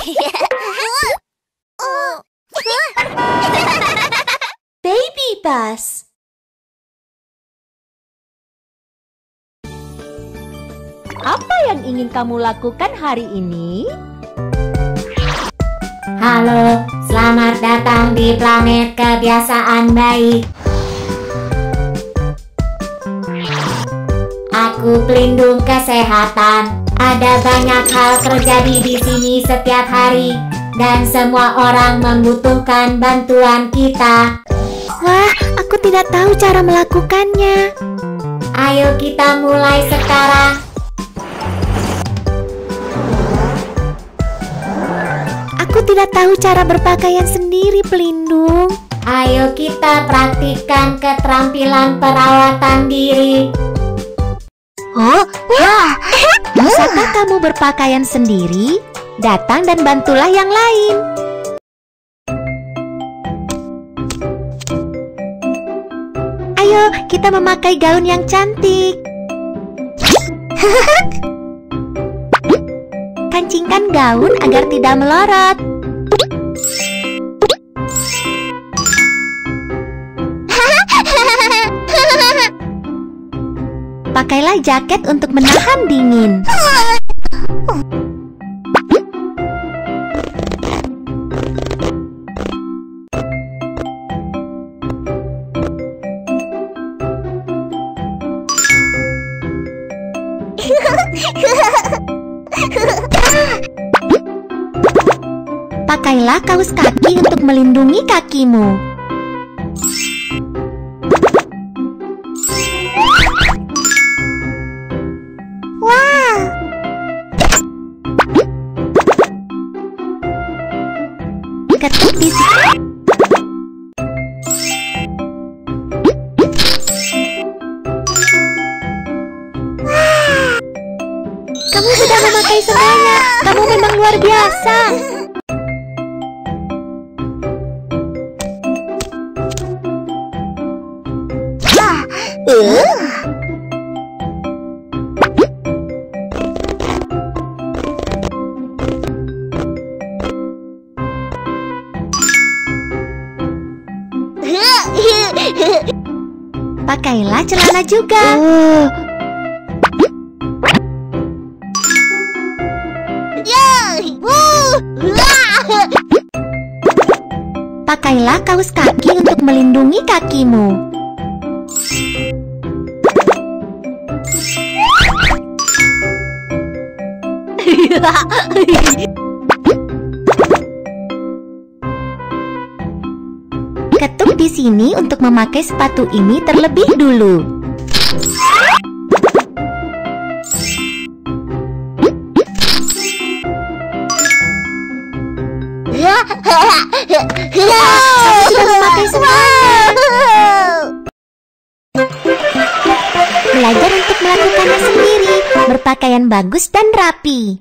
Baby bus. Apa yang ingin kamu lakukan hari ini? Halo, selamat datang di planet kebiasaan baik. Aku pelindung kesehatan. Ada banyak hal terjadi di sini setiap hari dan semua orang membutuhkan bantuan kita. Wah, aku tidak tahu cara melakukannya. Ayo kita mulai sekarang. Aku tidak tahu cara berpakaian sendiri, pelindung. Ayo kita praktikkan keterampilan perawatan diri. Oh, wah. Bisakah kamu berpakaian sendiri? Datang dan bantulah yang lain. Ayo, kita memakai gaun yang cantik. Kancingkan gaun agar tidak melorot. Pakailah jaket untuk menahan dingin. Pakailah kaos kaki untuk melindungi kakimu. Sini. Kamu sudah memakai semuanya. Kamu memang luar biasa. Pakailah celana juga. Pakailah kaos kaki untuk melindungi kakimu. Ketuk di sini untuk memakai sepatu ini terlebih dulu. Belajar untuk melakukannya sendiri, berpakaian bagus dan rapi.